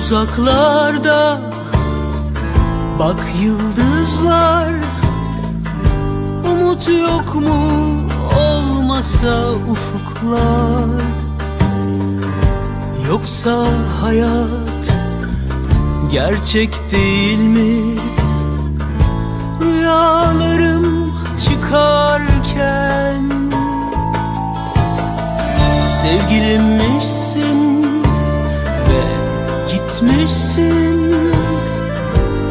Uzaklarda. Bak yıldızlar Umut yok mu? Olmasa ufuklar. Yoksa hayat gerçek değil mi? Rüyalarım çıkarken Sevgilimmişsin ve gitmişsin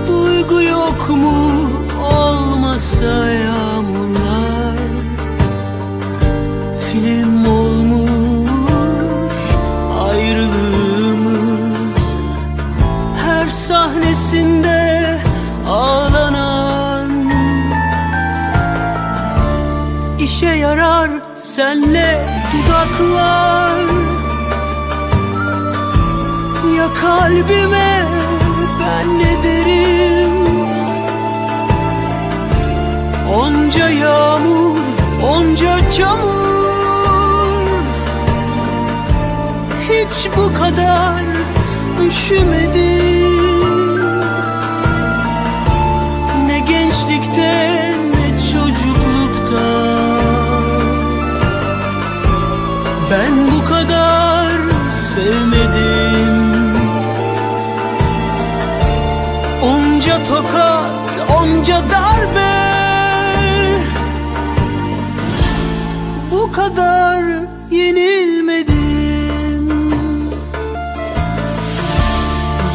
Duygu yok mu? Olmasa yağmurlar. Film olmuş ayrılığımız. Her sahnesinde ağlanan. İşe yarar senle dudaklar Ya kalbime ben ne derim? Onca yağmur, onca çamur. Hiç bu kadar üşümedim. Ne gençlikte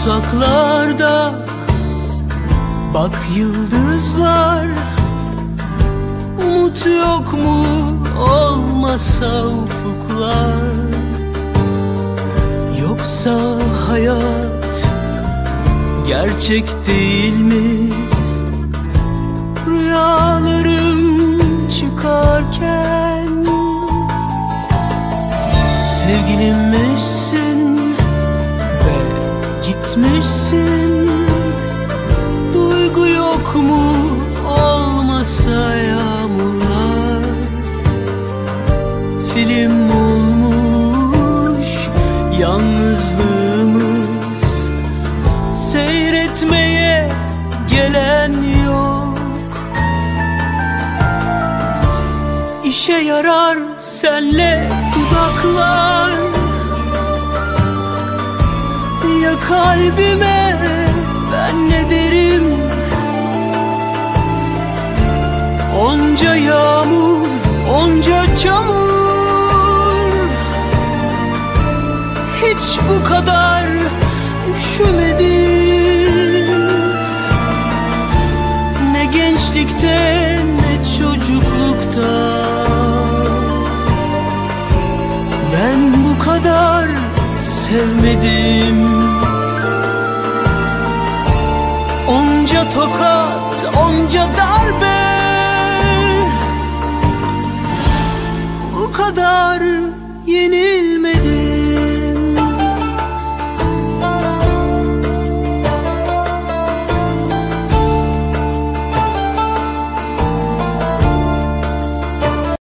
Uzaklarda. Bak yıldızlar Umut yok mu? Olmasa ufuklar. Yoksa hayat gerçek değil mi? Rüyalarım çıkarken Sevgilimmişsin. ve gitmişsin Duygu yok mu? Olmasa yağmurlar. Film olmuş. Yalnızlığımız. Seyretmeye gelen yok. İşe yarar senle kalbime ben ne derim? Onca yağmur, onca çamur. Hiç bu kadar üşümedim. Ne gençlikte ne çocuklukta. Ben bu kadar sevmedim Tokat, onca darbe. Bu kadar yenilmedim